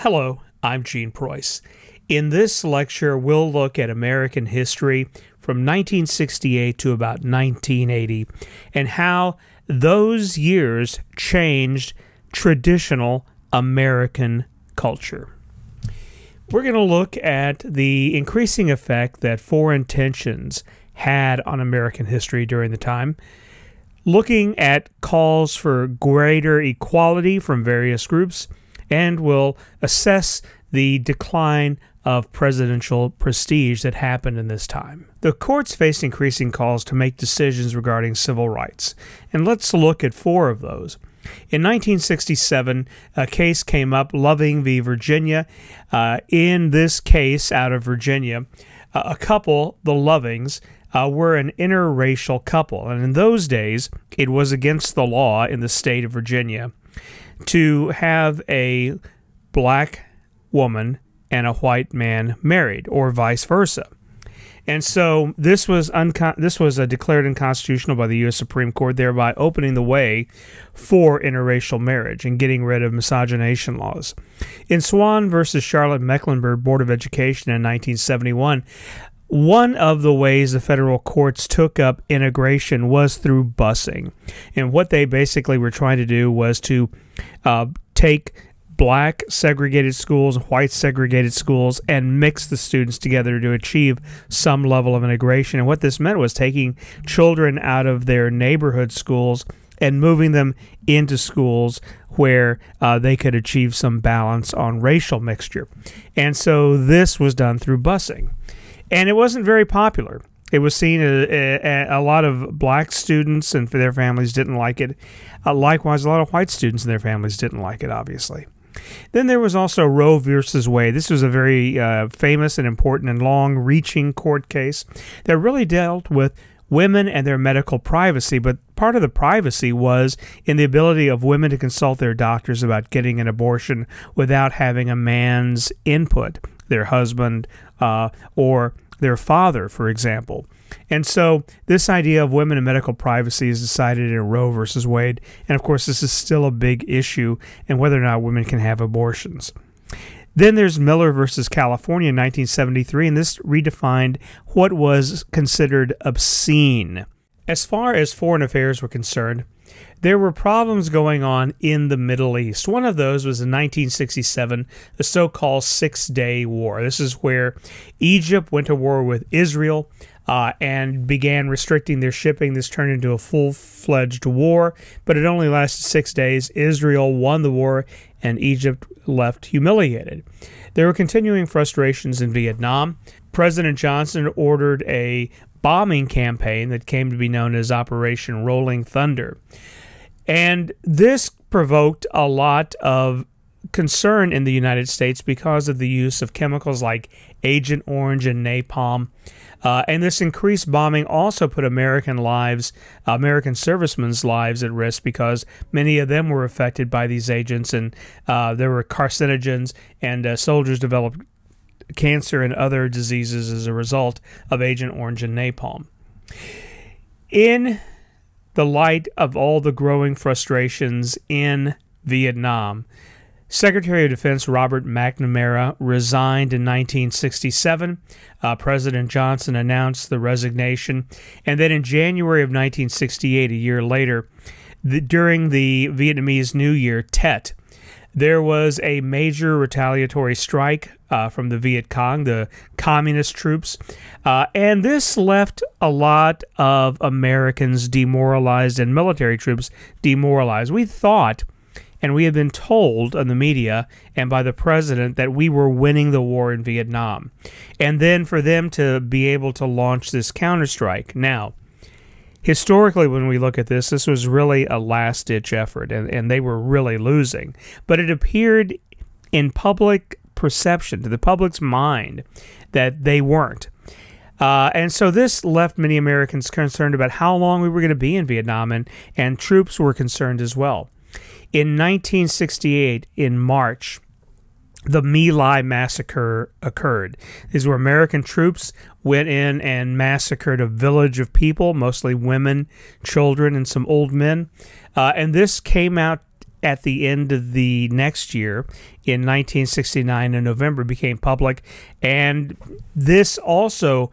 Hello, I'm Gene Preuss. In this lecture, we'll look at American history from 1968 to about 1980 and how those years changed traditional American culture. We're going to look at the increasing effect that foreign tensions had on American history during the time, looking at calls for greater equality from various groups, and we'll assess the decline of presidential prestige that happened in this time. The courts faced increasing calls to make decisions regarding civil rights, and let's look at four of those. In 1967, a case came up, Loving v. Virginia. Uh, in this case, out of Virginia, a couple, the Lovings, uh, were an interracial couple. And in those days, it was against the law in the state of Virginia to have a black woman and a white man married, or vice versa. And so this was uncon- this was uh, declared unconstitutional by the U.S. Supreme Court, thereby opening the way for interracial marriage and getting rid of miscegenation laws. In Swann versus Charlotte Mecklenburg Board of Education in 1971, one of the ways the federal courts took up integration was through busing. And what they basically were trying to do was to uh, take black segregated schools, white segregated schools, and mix the students together to achieve some level of integration. And what this meant was taking children out of their neighborhood schools and moving them into schools where uh, they could achieve some balance on racial mixture. And so this was done through busing. And it wasn't very popular. It was seen a, a, a, lot of black students and their families didn't like it. Uh, likewise, a lot of white students and their families didn't like it, obviously. Then there was also Roe versus Wade. This was a very uh, famous and important and long reaching court case that really dealt with women and their medical privacy, but part of the privacy was in the ability of women to consult their doctors about getting an abortion without having a man's input, their husband uh, or their father, for example. And so this idea of women and medical privacy is decided in Roe versus Wade. And of course, this is still a big issue in whether or not women can have abortions. Then there's Miller versus California in 1973, and this redefined what was considered obscene. As far as foreign affairs were concerned, there were problems going on in the Middle East. One of those was in 1967, the so called Six Day War. This is where Egypt went to war with Israel uh, and began restricting their shipping. This turned into a full fledged war, but it only lasted six days. Israel won the war, and Egypt left humiliated. There were continuing frustrations in Vietnam. President Johnson ordered a bombing campaign that came to be known as Operation Rolling Thunder. And this provoked a lot of concern in the United States because of the use of chemicals like Agent Orange and napalm. Uh, and this increased bombing also put American lives, American servicemen's lives at risk because many of them were affected by these agents, and uh, there were carcinogens, and uh, soldiers developed cancer and other diseases as a result of Agent Orange and napalm. In the light of all the growing frustrations in Vietnam, Secretary of Defense Robert McNamara resigned in 1967. Uh, President Johnson announced the resignation. And then in January of 1968, a year later, the, during the Vietnamese New Year, Tet, there was a major retaliatory strike uh, from the Viet Cong, the communist troops. Uh, and this left a lot of Americans demoralized and military troops demoralized. We thought and we had been told in the media and by the president that we were winning the war in Vietnam. And then for them to be able to launch this counterstrike. Now, historically, when we look at this, this was really a last ditch effort, and, and they were really losing. But it appeared in public perception, to the public's mind, that they weren't. Uh, and so this left many Americans concerned about how long we were going to be in Vietnam, and, and troops were concerned as well. In 1968, in March, the My Lai massacre occurred. These were American troops went in and massacred a village of people, mostly women, children, and some old men. Uh, and this came out at the end of the next year in 1969 in November became public. And this also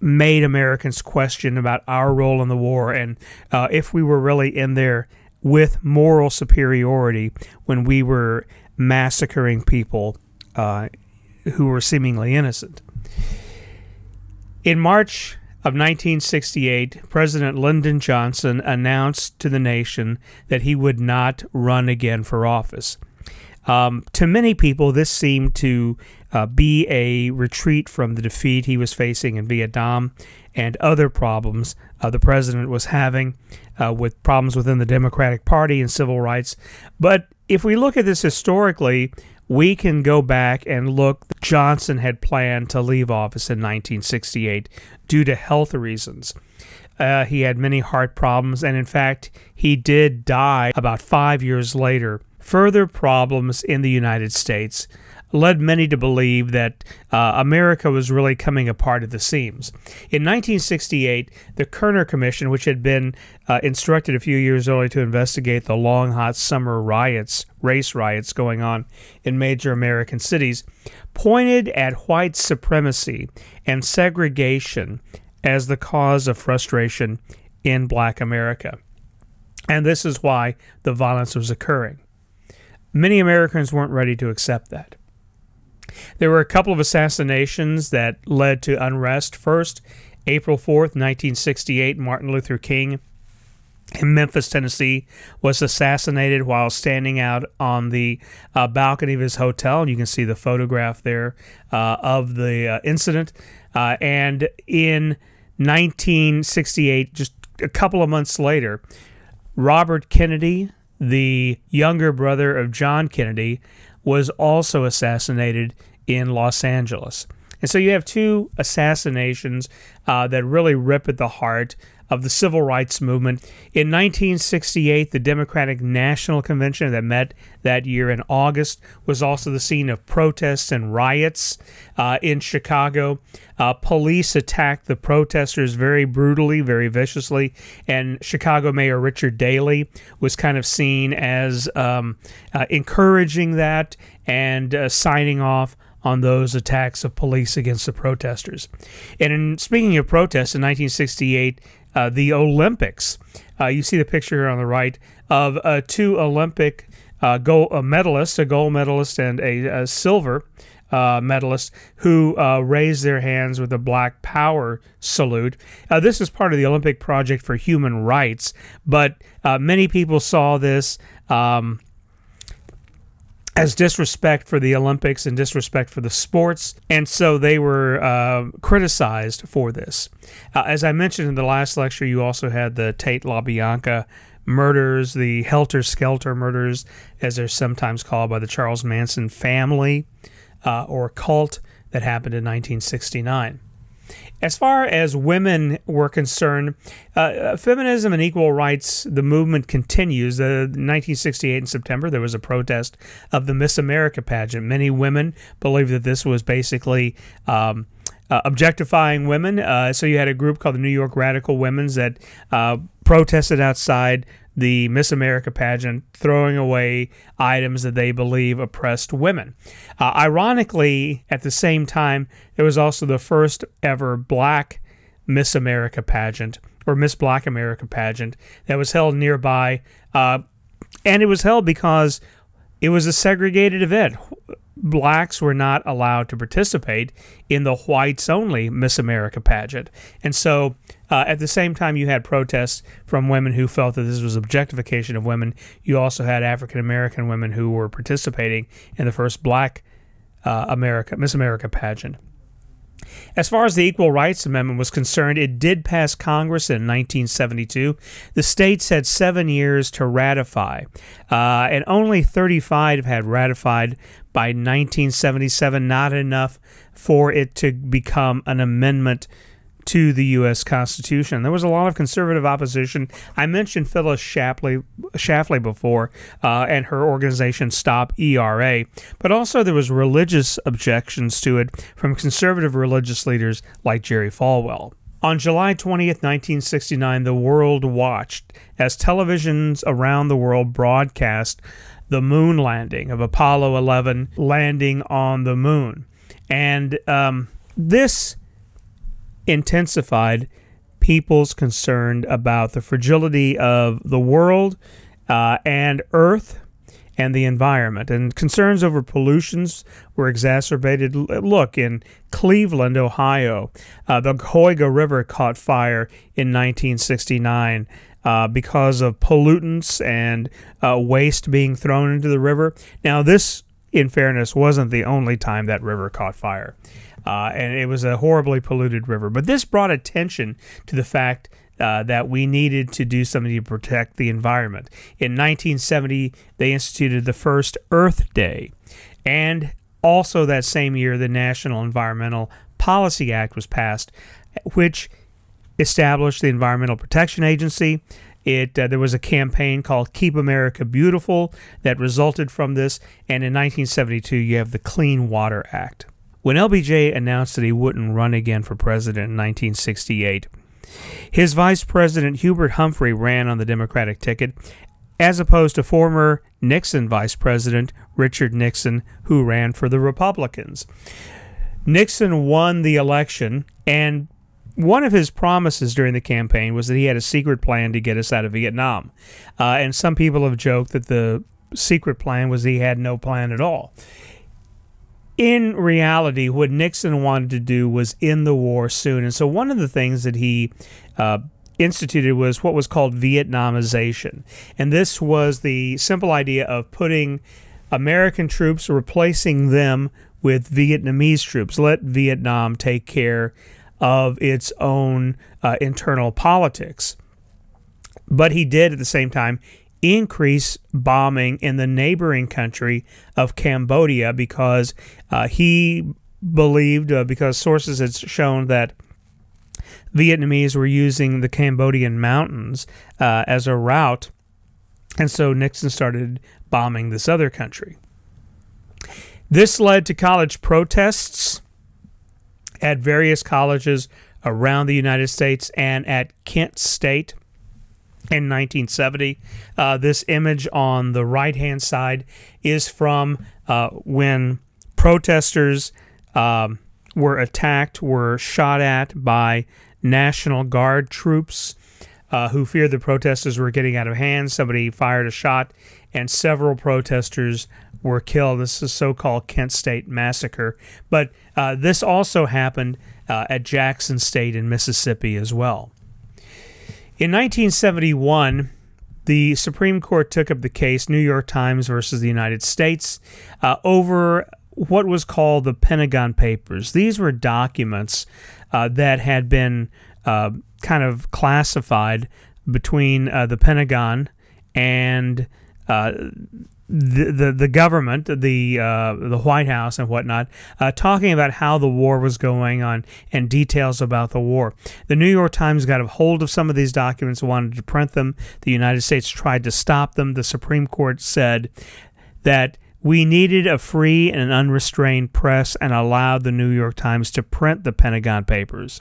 made Americans question about our role in the war and uh, if we were really in there with moral superiority when we were massacring people uh, who were seemingly innocent. In March of 1968, President Lyndon Johnson announced to the nation that he would not run again for office. Um, to many people, this seemed to uh, be a retreat from the defeat he was facing in Vietnam and other problems uh, the president was having uh, with problems within the Democratic Party and civil rights. But if we look at this historically, we can go back and look. Johnson had planned to leave office in 1968 due to health reasons. Uh, he had many heart problems, and in fact, he did die about five years later. Further problems in the United States led many to believe that uh, America was really coming apart at the seams. In 1968, the Kerner Commission, which had been uh, instructed a few years earlier to investigate the long, hot summer riots, race riots going on in major American cities, pointed at white supremacy and segregation as the cause of frustration in black America. And this is why the violence was occurring. Many Americans weren't ready to accept that. There were a couple of assassinations that led to unrest. First, April 4th, 1968, Martin Luther King in Memphis, Tennessee, was assassinated while standing out on the uh, balcony of his hotel. And you can see the photograph there uh, of the uh, incident. Uh, and in 1968, just a couple of months later, Robert Kennedy, the younger brother of John Kennedy, was also assassinated in Los Angeles. And so you have two assassinations uh, that really rip at the heart of the civil rights movement. In 1968, the Democratic National Convention that met that year in August was also the scene of protests and riots uh, in Chicago. Uh, police attacked the protesters very brutally, very viciously, and Chicago Mayor Richard Daley was kind of seen as um, uh, encouraging that and uh, signing off on those attacks of police against the protesters. And in, speaking of protests, in 1968, uh, the Olympics. Uh, you see the picture here on the right of uh, two Olympic uh, gold medalists, a gold medalist and a, a silver uh, medalist, who uh, raised their hands with a Black Power salute. this is part of the Olympic Project for Human Rights, but many people saw this. Um, as disrespect for the Olympics and disrespect for the sports. And so they were uh, criticized for this. Uh, as I mentioned in the last lecture, you also had the Tate LaBianca murders, the Helter Skelter murders, as they're sometimes called by the Charles Manson family uh, or cult that happened in 1969. As far as women were concerned, uh, uh, feminism and equal rights, the movement continues. Uh, 1968 in September, there was a protest of the Miss America pageant. Many women believed that this was basically. Um, uh, objectifying women. Uh, so you had a group called the New York Radical Women's that uh, protested outside the Miss America pageant, throwing away items that they believe oppressed women. Uh, ironically, at the same time, there was also the first ever black Miss America pageant or Miss Black America pageant that was held nearby. Uh, and it was held because it was a segregated event blacks were not allowed to participate in the whites only Miss America pageant. And so uh, at the same time, you had protests from women who felt that this was objectification of women. You also had African American women who were participating in the first black uh, America Miss America pageant. As far as the Equal Rights Amendment was concerned, it did pass Congress in 1972. The states had seven years to ratify, uh, and only 35 had ratified by 1977, not enough for it to become an amendment to the U.S. Constitution. There was a lot of conservative opposition. I mentioned Phyllis Schlafly, Schlafly before uh, and her organization Stop ERA, but also there was religious objections to it from conservative religious leaders like Jerry Falwell. On July 20th, 1969, the world watched as televisions around the world broadcast the moon landing of Apollo 11 landing on the moon. And um, this intensified people's concern about the fragility of the world uh, and Earth and the environment. And concerns over pollutions were exacerbated. Look, in Cleveland, Ohio, uh, the Cuyahoga River caught fire in 1969. Uh, because of pollutants and uh, waste being thrown into the river. Now, this, in fairness, wasn't the only time that river caught fire, uh, and it was a horribly polluted river. But this brought attention to the fact uh, that we needed to do something to protect the environment. In 1970, they instituted the first Earth Day. And also that same year, the National Environmental Policy Act was passed, which established the Environmental Protection Agency. It, uh, there was a campaign called Keep America Beautiful that resulted from this. And in 1972, you have the Clean Water Act. When LBJ announced that he wouldn't run again for president in 1968, his vice president, Hubert Humphrey, ran on the Democratic ticket, as opposed to former Nixon vice president, Richard Nixon, who ran for the Republicans. Nixon won the election, and one of his promises during the campaign was that he had a secret plan to get us out of Vietnam. Uh, and some people have joked that the secret plan was he had no plan at all in reality, what Nixon wanted to do was end the war soon. And so one of the things that he uh, instituted was what was called Vietnamization. And this was the simple idea of putting American troops, replacing them with Vietnamese troops. Let Vietnam take care of its own uh, internal politics. But he did at the same time increase bombing in the neighboring country of Cambodia because uh, he believed, uh, because sources had shown that Vietnamese were using the Cambodian mountains uh, as a route. And so Nixon started bombing this other country. This led to college protests at various colleges around the United States and at Kent State in 1970. Uh, this image on the right hand side is from uh, when protesters um, were attacked, were shot at by National Guard troops uh, who feared the protesters were getting out of hand. Somebody fired a shot, and several protesters were killed. This is so called Kent State Massacre. But uh, this also happened uh, at Jackson State in Mississippi as well. In 1971, the Supreme Court took up the case New York Times versus the United States uh, over what was called the Pentagon Papers. These were documents uh, that had been uh, kind of classified between uh, the Pentagon and uh, the, the, the government, the uh, the White House and whatnot, uh, talking about how the war was going on and details about the war. The New York Times got a hold of some of these documents, wanted to print them. The United States tried to stop them. The Supreme Court said that we needed a free and unrestrained press and allowed the New York Times to print the Pentagon Papers.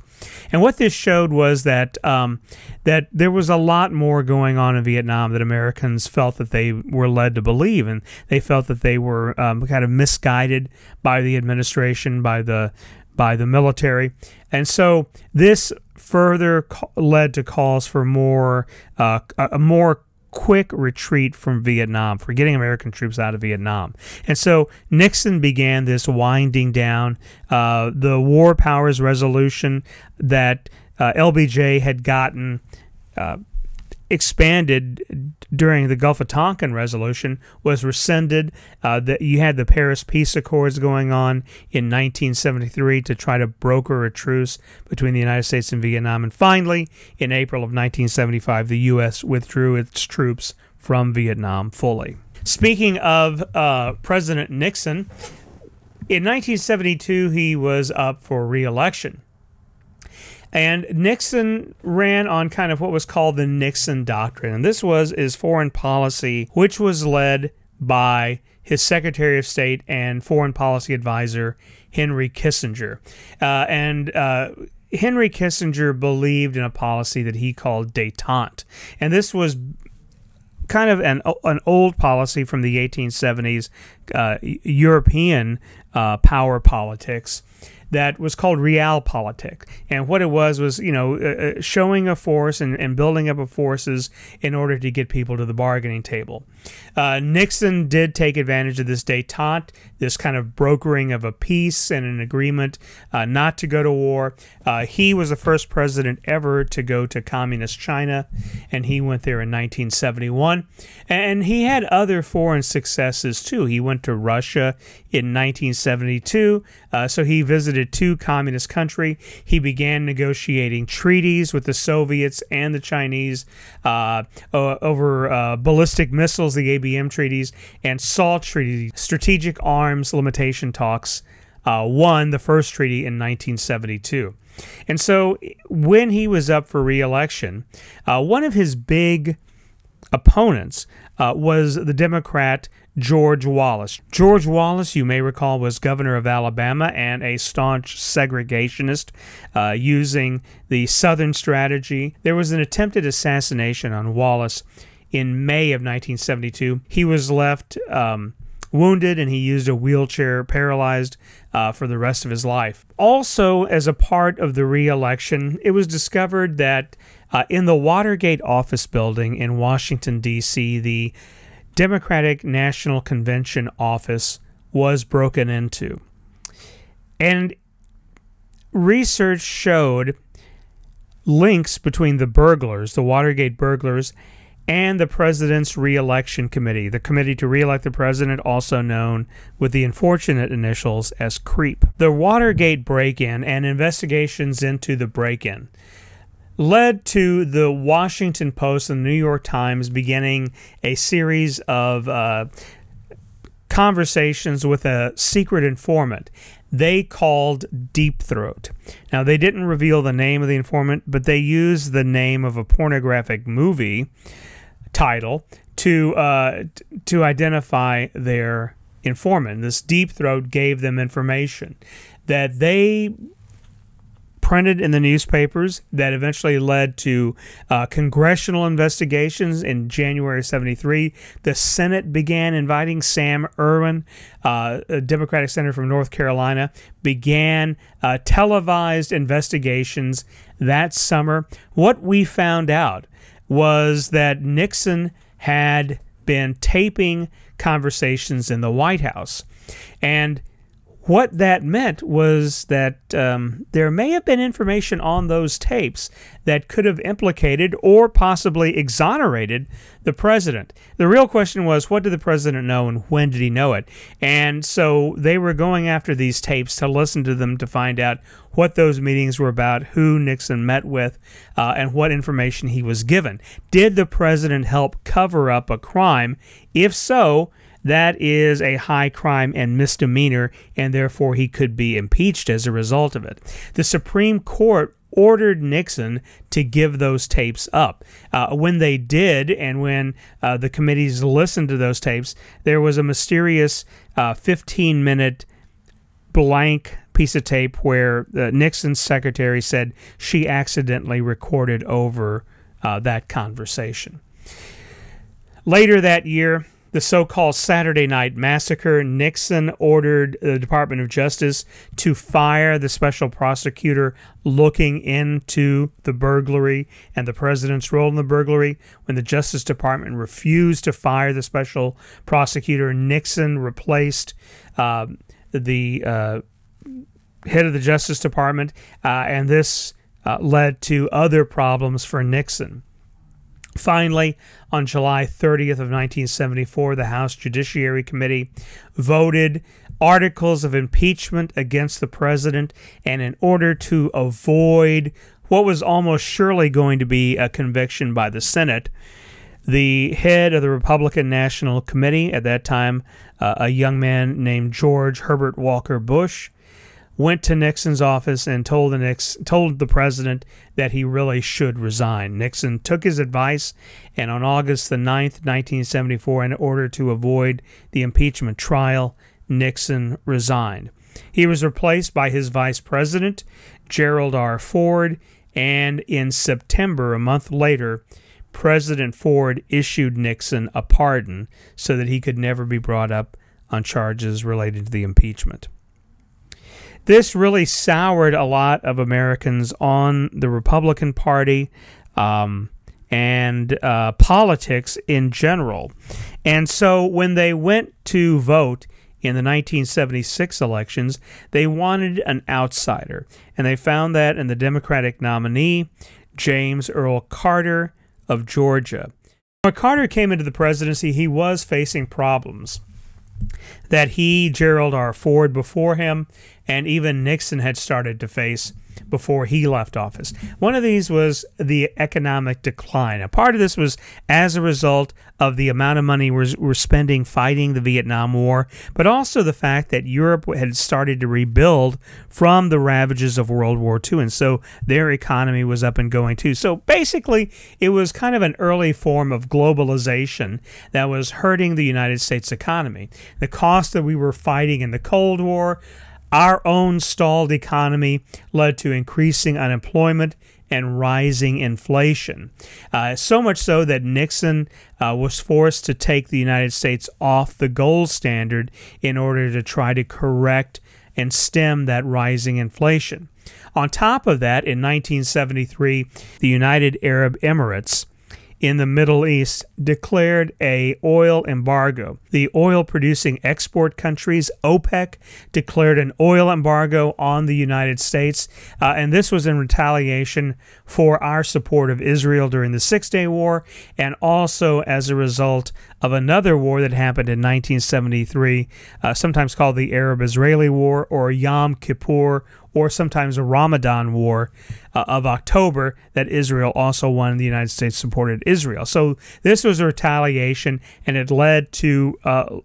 And what this showed was that um, that there was a lot more going on in Vietnam that Americans felt that they were led to believe, and they felt that they were um, kind of misguided by the administration, by the by the military, and so this further led to calls for more uh, a more quick retreat from Vietnam, for getting American troops out of Vietnam. And so Nixon began this winding down. Uh, the War Powers Resolution that uh, LBJ had gotten uh, expanded during the Gulf of Tonkin resolution was rescinded. Uh, that you had the Paris Peace Accords going on in 1973 to try to broker a truce between the United States and Vietnam, and finally, in April of 1975, the U.S. withdrew its troops from Vietnam fully. Speaking of uh, President Nixon, in 1972 he was up for re-election. And Nixon ran on kind of what was called the Nixon Doctrine. And this was his foreign policy, which was led by his Secretary of State and Foreign Policy Advisor, Henry Kissinger. Uh, and uh, Henry Kissinger believed in a policy that he called detente. And this was kind of an, an old policy from the 1870s, uh, European uh, power politics that was called realpolitik. And what it was was, you know, uh, uh, showing a force and, and, building up of forces in order to get people to the bargaining table. Uh, Nixon did take advantage of this detente, this kind of brokering of a peace and an agreement uh, not to go to war. Uh, he was the first president ever to go to communist China, and he went there in 1971. And he had other foreign successes too. He went to Russia in 1972, uh, so he visited two communist countries. He began negotiating treaties with the Soviets and the Chinese uh, over uh, ballistic missiles, the ABM treaties, and SALT treaties, strategic arms limitation talks. Uh, won the first treaty in 1972. And so when he was up for reelection, uh, one of his big opponents uh, was the Democrat George Wallace. George Wallace, you may recall, was governor of Alabama and a staunch segregationist uh, using the Southern strategy. There was an attempted assassination on Wallace in May of 1972. He was left um, wounded and he used a wheelchair, paralyzed uh, for the rest of his life. Also, as a part of the re election, it was discovered that uh, in the Watergate office building in Washington, D.C., the Democratic National Convention office was broken into. And research showed links between the burglars, the Watergate burglars, and the president's reelection committee, the committee to reelect the president, also known with the unfortunate initials as CREEP. The Watergate break in and investigations into the break in led to the Washington Post and the New York Times beginning a series of uh, conversations with a secret informant they called Deep Throat. Now, they didn't reveal the name of the informant, but they used the name of a pornographic movie title to uh, to identify their informant. This Deep Throat gave them information that they printed in the newspapers that eventually led to uh, congressional investigations in January 73. The Senate began inviting Sam Ervin, uh, a Democratic senator from North Carolina, began uh, televised investigations that summer. What we found out was that Nixon had been taping conversations in the White House. And what that meant was that um, there may have been information on those tapes that could have implicated or possibly exonerated the president. The real question was what did the president know and when did he know it? And so they were going after these tapes to listen to them to find out what those meetings were about, who Nixon met with, uh, and what information he was given. Did the president help cover up a crime? If so, that is a high crime and misdemeanor, and therefore he could be impeached as a result of it. The Supreme Court ordered Nixon to give those tapes up. Uh, when they did, and when uh, the committees listened to those tapes, there was a mysterious uh, 15 minute blank piece of tape where Nixon's secretary said she accidentally recorded over uh, that conversation. Later that year, the so called Saturday Night Massacre, Nixon ordered the Department of Justice to fire the special prosecutor looking into the burglary and the president's role in the burglary. When the Justice Department refused to fire the special prosecutor, Nixon replaced uh, the uh, head of the Justice Department, uh, and this uh, led to other problems for Nixon. Finally, on July 30th of 1974, the House Judiciary Committee voted articles of impeachment against the president, and in order to avoid what was almost surely going to be a conviction by the Senate, the head of the Republican National Committee at that time, uh, a young man named George Herbert Walker Bush, went to Nixon's office and told the told the president that he really should resign. Nixon took his advice, and on August the 9th, 1974, in order to avoid the impeachment trial, Nixon resigned. He was replaced by his vice president, Gerald R. Ford, and in September, a month later, President Ford issued Nixon a pardon so that he could never be brought up on charges related to the impeachment. This really soured a lot of Americans on the Republican Party um, and uh, politics in general. And so when they went to vote in the 1976 elections, they wanted an outsider. And they found that in the Democratic nominee, James Earl Carter, of Georgia. When Carter came into the presidency, he was facing problems that he, Gerald R. Ford before him, and even Nixon had started to face before he left office. One of these was the economic decline. A part of this was as a result of the amount of money we're, we're spending fighting the Vietnam War, but also the fact that Europe had started to rebuild from the ravages of World War II, and so their economy was up and going too. So basically, it was kind of an early form of globalization that was hurting the United States economy. The cost that we were fighting in the Cold War, our own stalled economy led to increasing unemployment and rising inflation. Uh, so much so that Nixon uh, was forced to take the United States off the gold standard in order to try to correct and stem that rising inflation. On top of that, in 1973, the United Arab Emirates in the Middle East declared a oil embargo. The oil producing export countries OPEC declared an oil embargo on the United States uh, and this was in retaliation for our support of Israel during the 6-day war and also as a result of another war that happened in 1973 uh, sometimes called the Arab-Israeli War or Yom Kippur or sometimes a Ramadan war uh, of October that Israel also won. The United States supported Israel. So this was a retaliation, and it led to uh,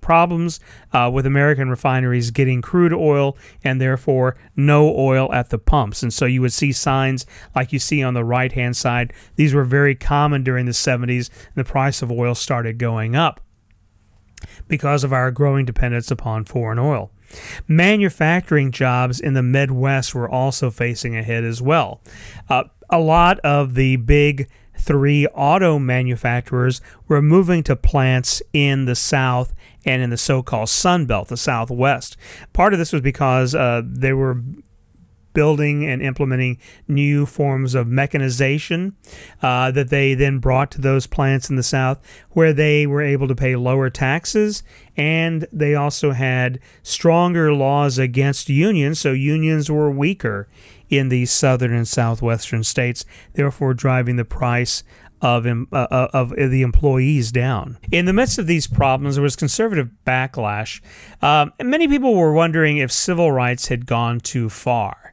problems uh, with American refineries getting crude oil and therefore no oil at the pumps. And so you would see signs like you see on the right hand side. These were very common during the 70s, and the price of oil started going up because of our growing dependence upon foreign oil. Manufacturing jobs in the Midwest were also facing a hit as well. Uh, a lot of the big three auto manufacturers were moving to plants in the South and in the so called Sun Belt, the Southwest. Part of this was because uh, they were building and implementing new forms of mechanization uh, that they then brought to those plants in the South, where they were able to pay lower taxes. And they also had stronger laws against unions, so unions were weaker in the southern and southwestern states, therefore driving the price of, uh, uh, of the employees down. In the midst of these problems, there was conservative backlash. And many people were wondering if civil rights had gone too far.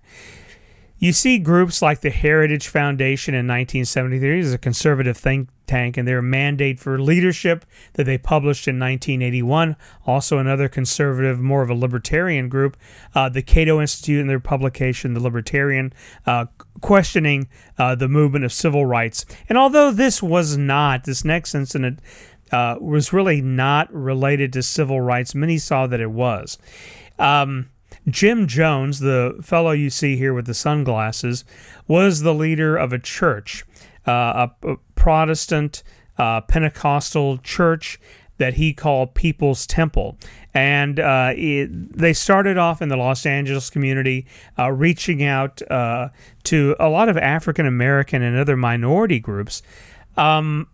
You see groups like the Heritage Foundation in 1973 is a conservative think tank, and their mandate for leadership that they published in 1981. Also, another conservative, more of a libertarian group, uh, the Cato Institute, and their publication, The Libertarian, uh, questioning uh, the movement of civil rights. And although this was not, this next incident uh, was really not related to civil rights, many saw that it was. Um, Jim Jones, the fellow you see here with the sunglasses, was the leader of a church, uh, a, a, Protestant uh, Pentecostal church that he called People's Temple. And uh, it, they started off in the Los Angeles community, uh, reaching out uh, to a lot of African American and other minority groups. Um,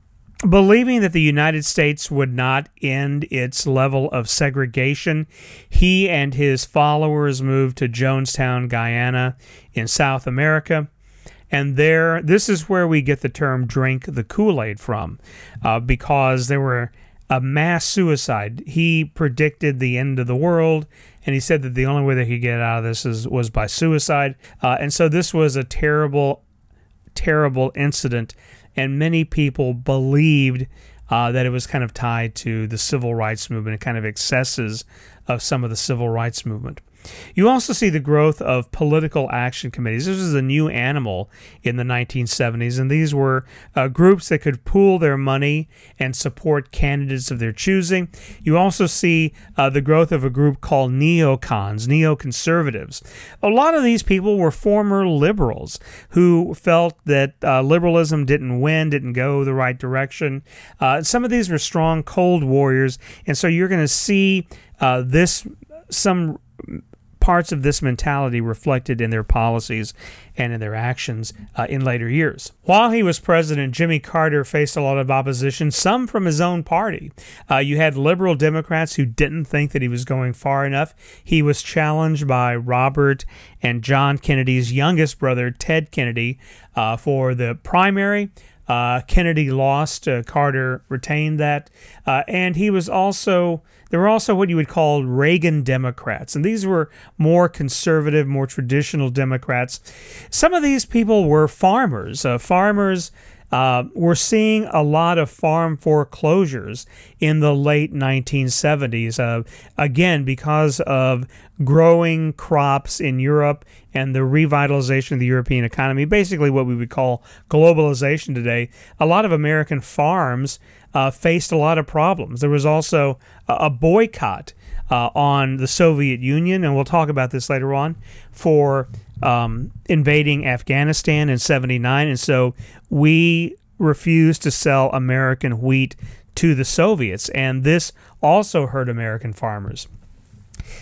Believing that the United States would not end its level of segregation, he and his followers moved to Jonestown, Guyana, in South America. And there, this is where we get the term drink the Kool Aid from, uh, because there were a mass suicide. He predicted the end of the world, and he said that the only way they could get out of this is, was by suicide. Uh, and so this was a terrible, terrible incident and many people believed uh, that it was kind of tied to the civil rights movement and kind of excesses of some of the civil rights movement. You also see the growth of political action committees. This was a new animal in the 1970s, and these were uh, groups that could pool their money and support candidates of their choosing. You also see uh, the growth of a group called neocons, neoconservatives. A lot of these people were former liberals who felt that uh, liberalism didn't win, didn't go the right direction. Uh, some of these were strong cold warriors, and so you're going to see uh, this some parts of this mentality reflected in their policies and in their actions uh, in later years. While he was president, Jimmy Carter faced a lot of opposition, some from his own party. Uh, you had liberal Democrats who didn't think that he was going far enough. He was challenged by Robert and John Kennedy's youngest brother, Ted Kennedy, uh, for the primary. Uh, Kennedy lost. Uh, Carter retained that, uh, and he was also there were also what you would call Reagan Democrats, and these were more conservative, more traditional Democrats. Some of these people were farmers. Uh, farmers uh, we're seeing a lot of farm foreclosures in the late 1970s. Uh, again, because of growing crops in Europe and the revitalization of the European economy, basically what we would call globalization today, a lot of American farms uh, faced a lot of problems. There was also a boycott uh, on the Soviet Union, and we'll talk about this later on, for um, invading Afghanistan in 79. And so we refused to sell American wheat to the Soviets, and this also hurt American farmers.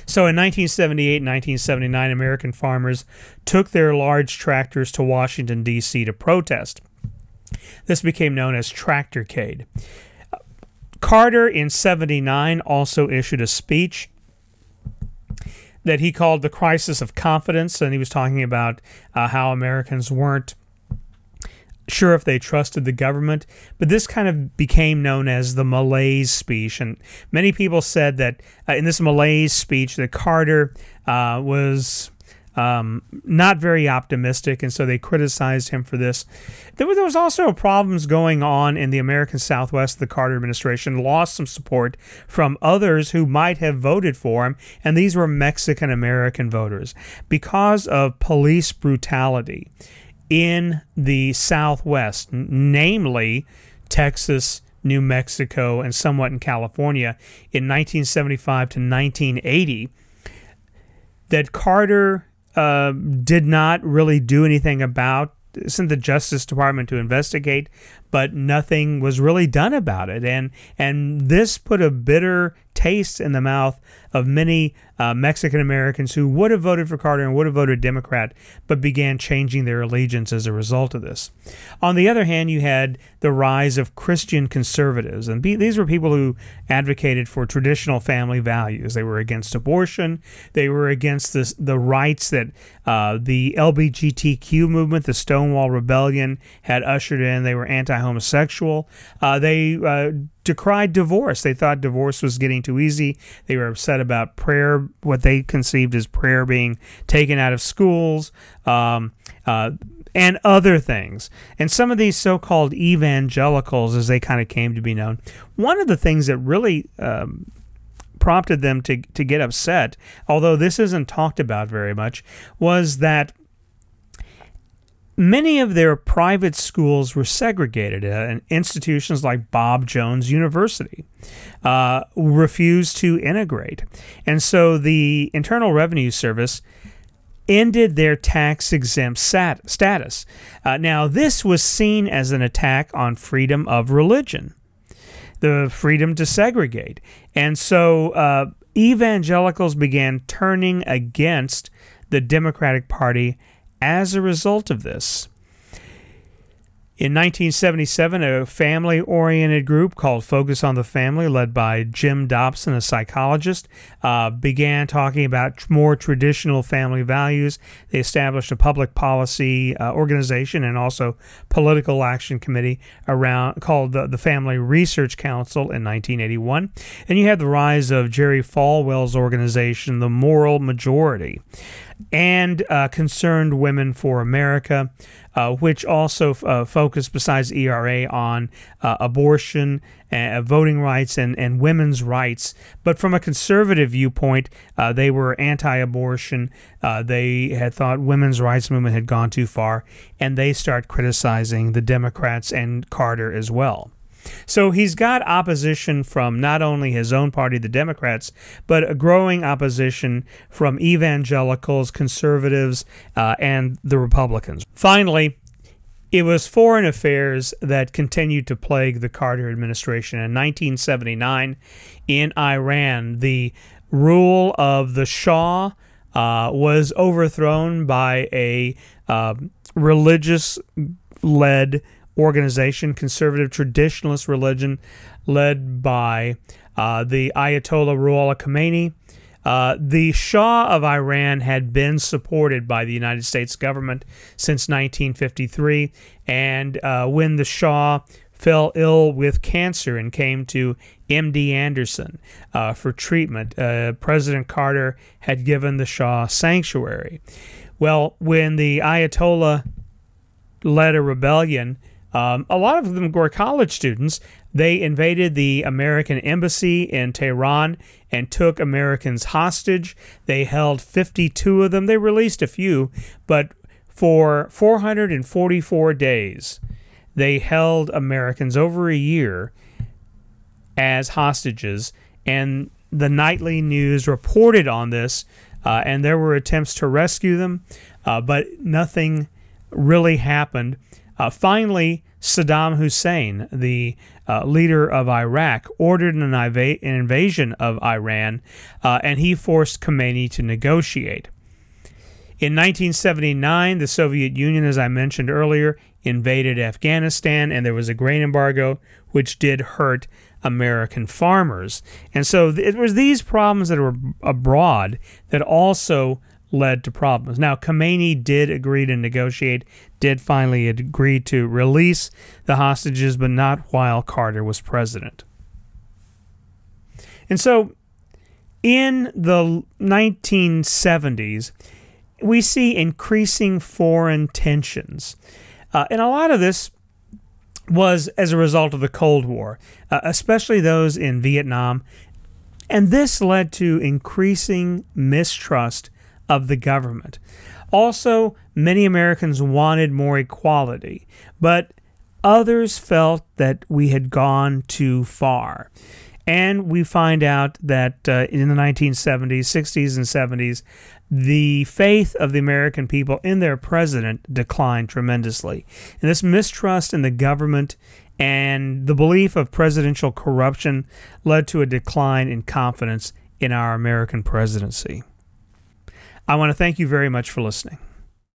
So in 1978 and 1979, American farmers took their large tractors to Washington, D.C. to protest. This became known as Tractorcade. Carter in 79 also issued a speech that he called the crisis of confidence, and he was talking about uh, how Americans weren't sure if they trusted the government. But this kind of became known as the malaise speech, and many people said that uh, in this malaise speech that Carter uh, was um, not very optimistic, and so they criticized him for this. There was, there was also problems going on in the American Southwest. The Carter administration lost some support from others who might have voted for him, and these were Mexican American voters because of police brutality in the Southwest, namely Texas. New Mexico and somewhat in California in 1975 to 1980 that Carter uh, did not really do anything about sent the Justice Department to investigate, but nothing was really done about it. And and this put a bitter taste in the mouth of many uh, Mexican Americans who would have voted for Carter and would have voted Democrat, but began changing their allegiance as a result of this. On the other hand, you had the rise of Christian conservatives, and these were people who advocated for traditional family values. They were against abortion. They were against this, the rights that uh, the LBGTQ movement, the Stonewall Rebellion, had ushered in. They were anti-homosexual. Uh, they uh, decried divorce. They thought divorce was getting too easy. They were upset about prayer, what they conceived as prayer being taken out of schools, um, uh, and other things. And some of these so called evangelicals, as they kind of came to be known, one of the things that really um, prompted them to, to get upset, although this isn't talked about very much, was that Many of their private schools were segregated, uh, and institutions like Bob Jones University uh, refused to integrate. And so the Internal Revenue Service ended their tax exempt sat- status. Uh, now, this was seen as an attack on freedom of religion, the freedom to segregate. And so uh, evangelicals began turning against the Democratic Party as a result of this. In 1977, a family oriented group called Focus on the Family, led by Jim Dobson, a psychologist, uh, began talking about more traditional family values. They established a public policy uh, organization and also political action committee around called the, the Family Research Council in 1981. And you had the rise of Jerry Falwell's organization, the Moral Majority. And uh, Concerned Women for America, uh, which also uh, focused, besides ERA, on uh, abortion, uh, voting rights, and, and women's rights. But from a conservative viewpoint, uh, they were anti abortion. they had thought women's rights movement had gone too far, and they start criticizing the Democrats and Carter as well. So he's got opposition from not only his own party, the Democrats, but a growing opposition from evangelicals, conservatives, uh, and the Republicans. Finally, it was foreign affairs that continued to plague the Carter administration. In 1979, in Iran, the rule of the Shah uh, was overthrown by a uh, religious led organization, conservative traditionalist religion led by uh, the Ayatollah Ruhollah Khomeini. Uh, the Shah of Iran had been supported by the United States government since 1953, and uh, when the Shah fell ill with cancer and came to MD Anderson uh, for treatment, uh, President Carter had given the Shah sanctuary. Well, when the Ayatollah led a rebellion um, a lot of them were college students. They invaded the American embassy in Tehran and took Americans hostage. They held 52 of them. They released a few, but for 444 days, they held Americans over a year as hostages. And the nightly news reported on this, uh, and there were attempts to rescue them, uh, but nothing really happened. Uh, finally, Saddam Hussein, the uh, leader of Iraq, ordered an, an invasion of Iran, uh, and he forced Khomeini to negotiate. In 1979, the Soviet Union, as I mentioned earlier, invaded Afghanistan, and there was a grain embargo, which did hurt American farmers. And so it was these problems that were abroad that also led to problems. Now, Khomeini did agree to negotiate, did finally agree to release the hostages, but not while Carter was president. And so, in the 1970s, we see increasing foreign tensions. Uh, and a lot of this was as a result of the Cold War, uh, especially those in Vietnam. And this led to increasing mistrust of the government. Also, many Americans wanted more equality, but others felt that we had gone too far. And we find out that uh, in the 1970s, 60s, and 70s, the faith of the American people in their president declined tremendously. And this mistrust in the government and the belief of presidential corruption led to a decline in confidence in our American presidency. I want to thank you very much for listening.